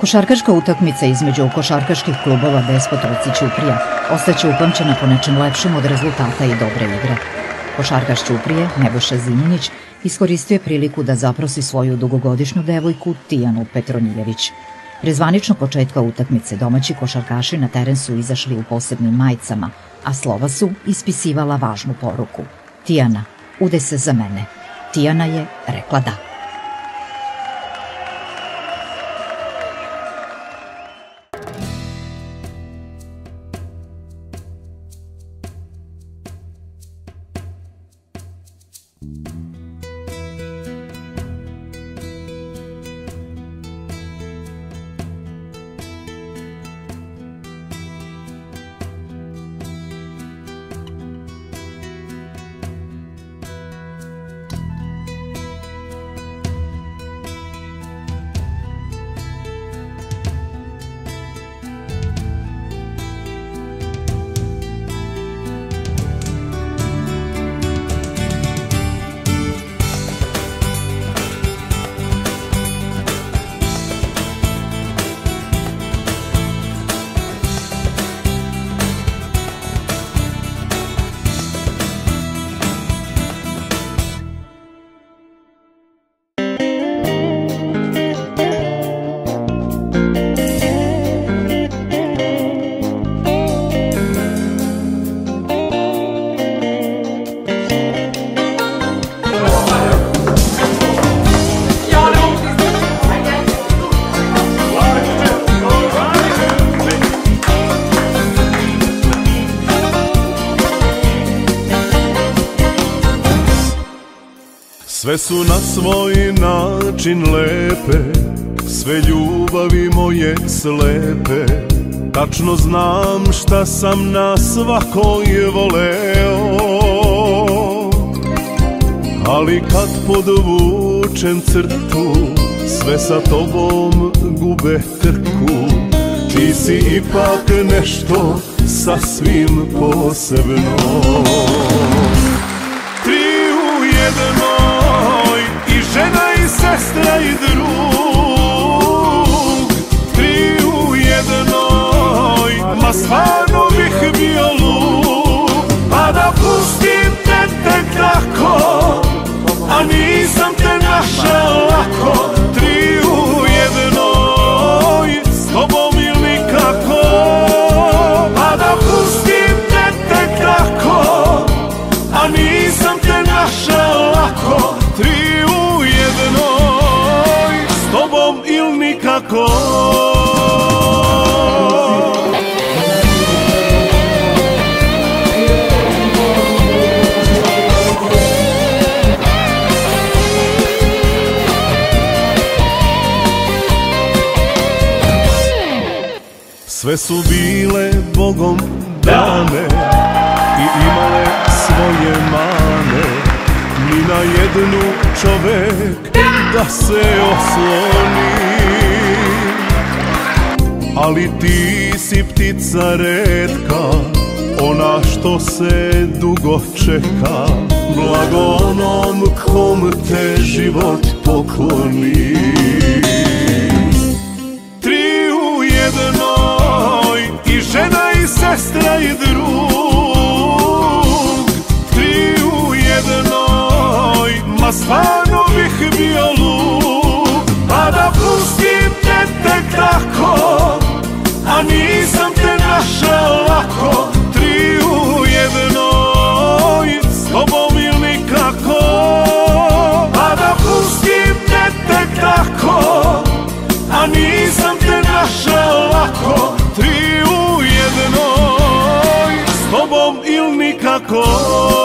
Košarkaška utakmica između košarkaških klubova Despotovci Ćuprija ostaće upamćena po nečem lepšem od rezultata i dobre igre. Košarkaš Ćuprije, Nebojša Zinjinić, iskoristio je priliku da zaprosi svoju dugogodišnju devojku Tijanu Petronijević. Pre zvaničnog početka utakmice domaći košarkaši na teren su izašli u posebnim majicama, a slova su ispisivala važnu poruku. Tijana, ude se za mene. Tijana je rekla da. Sve su na svoj način lepe Sve ljubavi moje slepe Tačno znam šta sam na svakoj voleo. Ali kad podvučem crtu Sve sa tobom gube trku Ti si ipak nešto sasvim posebno. Tri u jednoj i yesterday Sve su bile Bogom dane i imale svoje mane. Ni na jednu čovek da se osloni. Ali ti si ptica redka, ona što se dugo čeka. Blago onom kom te život pokloni sestra i drug. kako